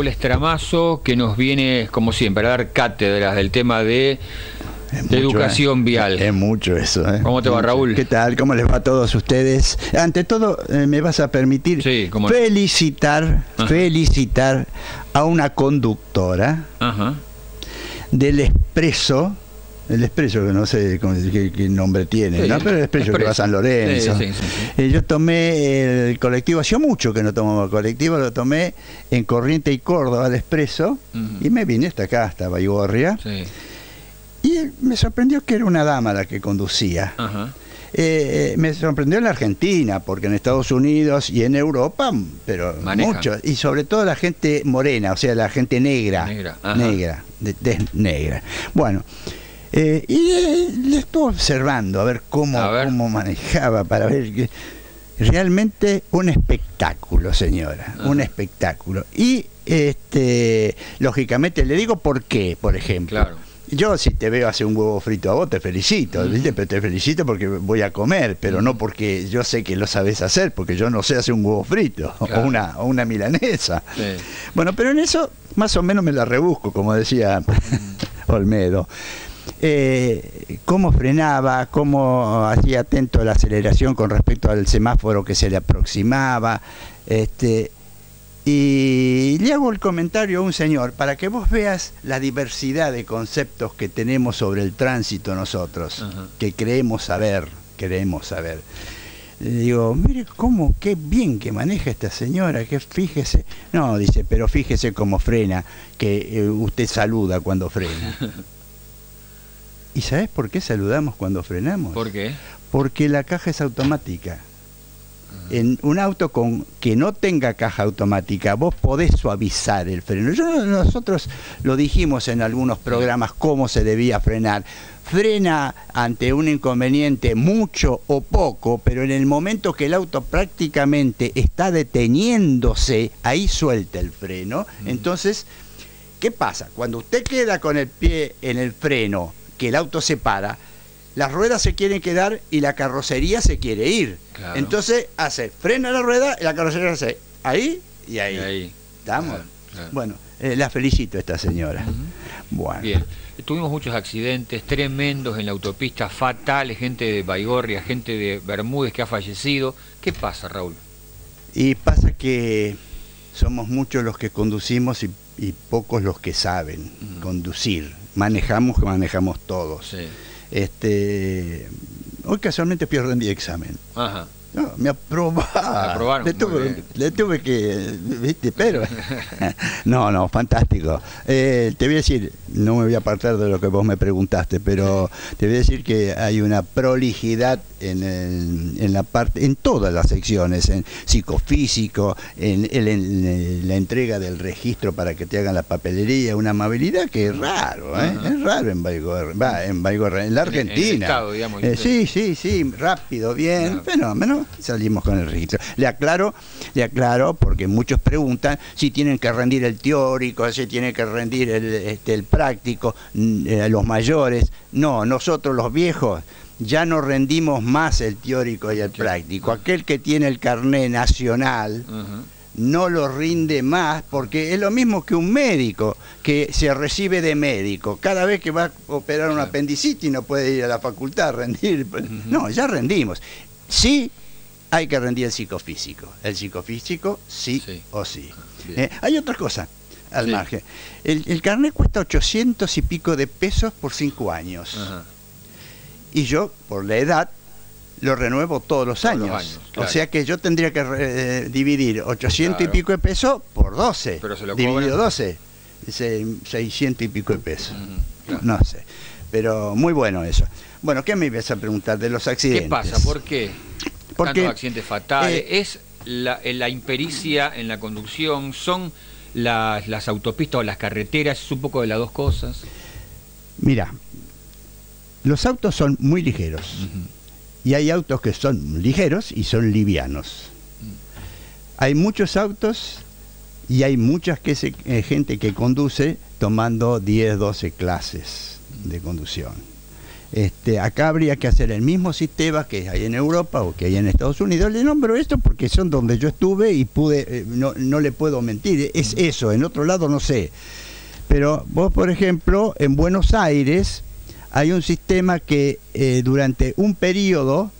Raúl Estramazo, que nos viene, como siempre, a dar cátedras del tema de, educación ¿eh? vial. Es mucho eso. ¿eh? ¿Cómo te va, Raúl? ¿Qué tal? ¿Cómo les va a todos ustedes? Ante todo, eh, me vas a permitir felicitar, felicitar a una conductora del Expreso el expreso, que no sé qué, nombre tiene, ¿no? pero el expreso, que va a San Lorenzo. Eh, yo tomé el colectivo, hacía mucho que no tomaba el colectivo, lo tomé en Corriente y Córdoba, el expreso, y me vine hasta acá, hasta Baigorria. Y me sorprendió que era una dama la que conducía. Eh, me sorprendió en la Argentina, porque en Estados Unidos y en Europa, pero mucho, y sobre todo la gente morena, o sea, la gente negra, negra, negra de, negra. Bueno, eh, y eh, le estuve observando a ver cómo, cómo manejaba para ver que realmente un espectáculo, señora, un espectáculo. Y este lógicamente le digo por qué, por ejemplo. Yo si te veo hacer un huevo frito a vos te felicito, pero te felicito porque voy a comer, pero no porque yo sé que lo sabes hacer, porque yo no sé hacer un huevo frito o, una, o una milanesa. Bueno, pero en eso más o menos me la rebusco, como decía Olmedo eh, cómo frenaba, cómo hacía atento a la aceleración con respecto al semáforo que se le aproximaba. Este, y le hago el comentario a un señor para que vos veas la diversidad de conceptos que tenemos sobre el tránsito nosotros, que creemos saber, creemos saber. Le digo, mire cómo, qué bien que maneja esta señora, que fíjese. No, dice, pero fíjese cómo frena, que eh, usted saluda cuando frena. ¿Y sabes por qué saludamos cuando frenamos? ¿Por qué? Porque la caja es automática. Ah. En un auto con que no tenga caja automática, vos podés suavizar el freno. Yo, nosotros lo dijimos en algunos programas cómo se debía frenar. Frena ante un inconveniente mucho o poco, pero en el momento que el auto prácticamente está deteniéndose, ahí suelta el freno. Entonces, ¿qué pasa? Cuando usted queda con el pie en el freno que el auto se para, las ruedas se quieren quedar y la carrocería se quiere ir. Entonces hace, frena la rueda y la carrocería hace ahí y ahí. ¿Estamos? Bueno, eh, la felicito a esta señora. Bueno. Bien. Tuvimos muchos accidentes tremendos en la autopista, fatales, gente de Baigorria, gente de Bermúdez que ha fallecido. ¿Qué pasa, Raúl? Y pasa que somos muchos los que conducimos y, pocos los que saben conducir manejamos que manejamos todos. Este, hoy casualmente pierdo mi examen. Ajá. No, me aprobaron. Le tuve, que, ¿viste? Pero. no, no, fantástico. Eh, te voy a decir, no me voy a apartar de lo que vos me preguntaste, pero te voy a decir que hay una prolijidad en, en la parte, en todas las secciones, en psicofísico, en, en, la entrega del registro para que te hagan la papelería, una amabilidad que es raro, ¿eh? es raro en Baigorre, va, en Baigorre, en la Argentina. Eh, sí, sí, sí, rápido, bien, fenómeno, salimos con el registro. Le aclaro, le aclaro, porque muchos preguntan si tienen que rendir el teórico, si tienen que rendir el, este, el práctico, eh, los mayores. No, nosotros los viejos ya no rendimos más el teórico y el práctico. Aquel que tiene el carné nacional no lo rinde más porque es lo mismo que un médico que se recibe de médico. Cada vez que va a operar un apendicitis no puede ir a la facultad a rendir. No, ya rendimos. Sí hay que rendir el psicofísico. El psicofísico sí, o sí. Eh, hay otra cosa al margen. El, el, carnet cuesta 800 y pico de pesos por cinco años y yo, por la edad, lo renuevo todos los años. O sea que yo tendría que eh, dividir 800 y pico de pesos por 12. Pero se lo dividido 12, 600 y pico de pesos. No sé. Pero muy bueno eso. Bueno, ¿qué me ibas a preguntar de los accidentes? ¿Qué pasa? ¿Por qué? Porque, Tantos accidentes fatales. Eh, ¿Es la, la, impericia en la conducción? ¿Son las, las autopistas o las carreteras? ¿Es un poco de las dos cosas? Mira, los autos son muy ligeros. Y hay autos que son ligeros y son livianos. Hay muchos autos y hay mucha eh, gente que conduce tomando 10, 12 clases de conducción. Este, acá habría que hacer el mismo sistema que hay en Europa o que hay en Estados Unidos. Le nombro esto porque son donde yo estuve y pude, eh, no, no le puedo mentir, es eso, en otro lado no sé. Pero vos, por ejemplo, en Buenos Aires hay un sistema que eh, durante un periodo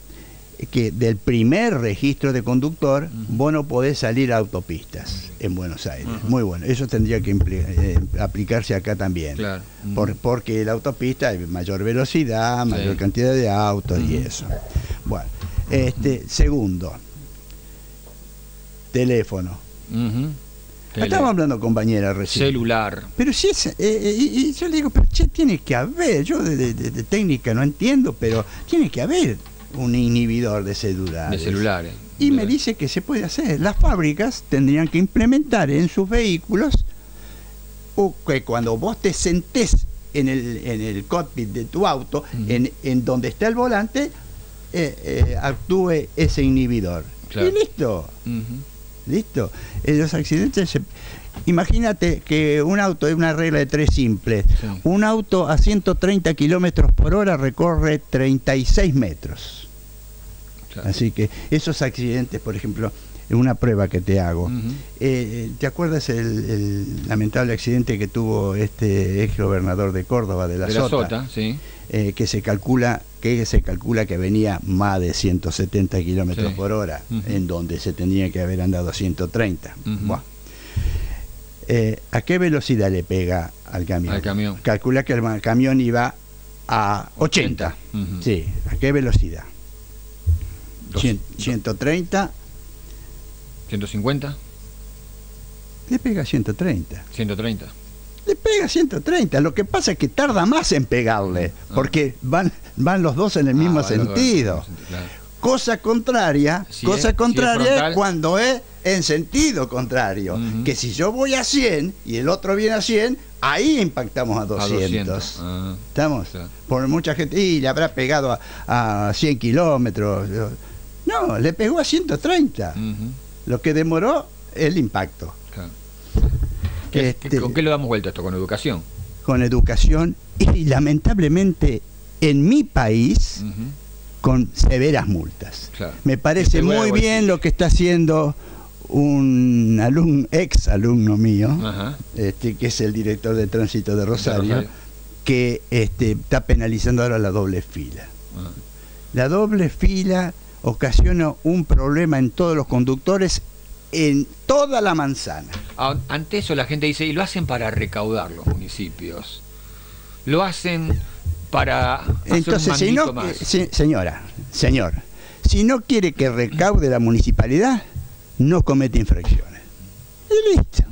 que del primer registro de conductor, vos no podés salir a autopistas en Buenos Aires. Muy bueno. Eso tendría que eh, aplicarse acá también. Por, porque la autopista hay mayor velocidad, mayor cantidad de autos y eso. Bueno, este, segundo, teléfono. Estamos hablando compañera recién. Celular. Pero si es. Eh, eh, y, yo le digo, pero che, tiene que haber. Yo de, técnica no entiendo, pero tiene que haber un inhibidor de celulares. De celulares. Y me dice que se puede hacer. Las fábricas tendrían que implementar en sus vehículos o que cuando vos te sentés en el, en el cockpit de tu auto, en, en, donde está el volante, eh, actúe ese inhibidor. Y listo. ¿Listo? Eh, los accidentes Imagínate que un auto, es una regla de tres simples, un auto a 130 kilómetros por hora recorre 36 metros. Así que esos accidentes, por ejemplo, una prueba que te hago, eh, ¿te acuerdas el, lamentable accidente que tuvo este ex gobernador de Córdoba, de la, de Sota? sí. Eh, que se calcula que se calcula que venía más de 170 kilómetros por hora, en donde se tenía que haber andado a 130. Eh, ¿A qué velocidad le pega al camión? camión. Calcula que el camión iba a 80. Sí, ¿a qué velocidad? 130. 150. Le pega 130. 130 le pega 130. Lo que pasa es que tarda más en pegarle, ah. porque van, van los dos en el mismo ah, sentido. Cosa contraria, cosa contraria es, cuando es en sentido contrario. Que si yo voy a 100 y el otro viene a 100, ahí impactamos a 200. Ah, ¿Estamos? Por mucha gente, y le habrá pegado a, a 100 kilómetros. No, le pegó a 130. Lo que demoró el impacto. Este, ¿Con qué le damos vuelta esto? ¿Con educación? Con educación y lamentablemente en mi país con severas multas. Me parece este muy bien lo que está haciendo un alumno, ex alumno mío, este, que es el director de tránsito de Rosario, que este, está penalizando ahora la doble fila. La doble fila ocasiona un problema en todos los conductores en toda la manzana. Ante eso la gente dice, y lo hacen para recaudar los municipios. Lo hacen para... Entonces, si no, señora, señor, si no quiere que recaude la municipalidad, no comete infracciones. Y listo.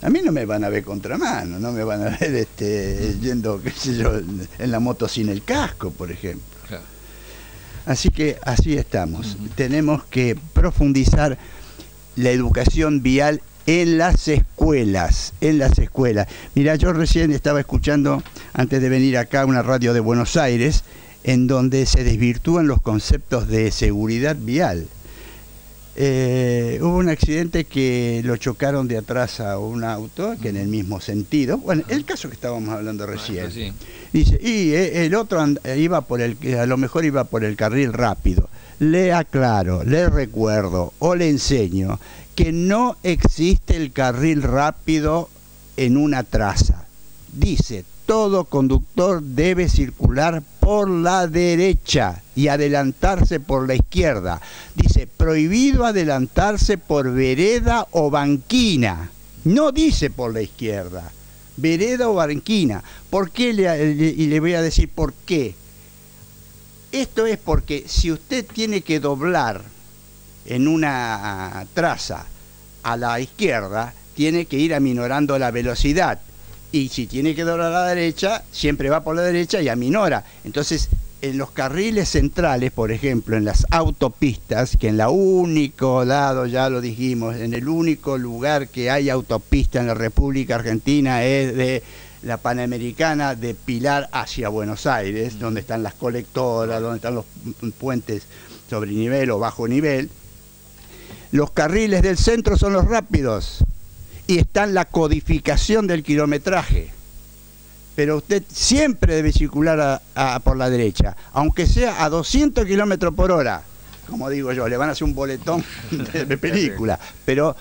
A mí no me van a ver contramano, no me van a ver este, yendo, qué sé yo, en la moto sin el casco, por ejemplo. Así que así estamos. Tenemos que profundizar la educación vial en las escuelas, en las escuelas. Mira, yo recién estaba escuchando, antes de venir acá, una radio de Buenos Aires, en donde se desvirtúan los conceptos de seguridad vial. Eh, hubo un accidente que lo chocaron de atrás a un auto, que en el mismo sentido. Bueno, el caso que estábamos hablando ah, recién. Dice, y eh, el otro iba por el, a lo mejor iba por el carril rápido le aclaro, le recuerdo o le enseño que no existe el carril rápido en una traza. Dice, todo conductor debe circular por la derecha y adelantarse por la izquierda. Dice, prohibido adelantarse por vereda o banquina. No dice por la izquierda, vereda o banquina. ¿Por qué? y le voy a decir por qué esto es porque si usted tiene que doblar en una traza a la izquierda, tiene que ir aminorando la velocidad. Y si tiene que doblar a la derecha, siempre va por la derecha y aminora. Entonces, en los carriles centrales, por ejemplo, en las autopistas, que en el único lado, ya lo dijimos, en el único lugar que hay autopista en la República Argentina es de la Panamericana de Pilar hacia Buenos Aires, mm. donde están las colectoras, donde están los puentes sobre nivel o bajo nivel. Los carriles del centro son los rápidos y está la codificación del kilometraje. pero usted siempre debe circular por la derecha, aunque sea a 200 kilómetros por hora. Como digo yo, le van a hacer un boletón de, película, pero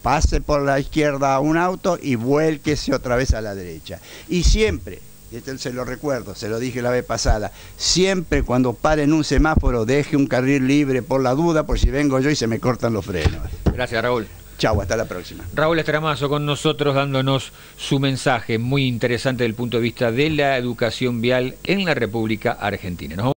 pase por la izquierda a un auto y vuélquese otra vez a la derecha. Y siempre, esto se lo recuerdo, se lo dije la vez pasada, siempre cuando pare en un semáforo deje un carril libre por la duda, por si vengo yo y se me cortan los frenos. Gracias, Raúl. Chau, hasta la próxima. Raúl Estramazo con nosotros dándonos su mensaje muy interesante desde punto de vista de la educación vial en la República Argentina.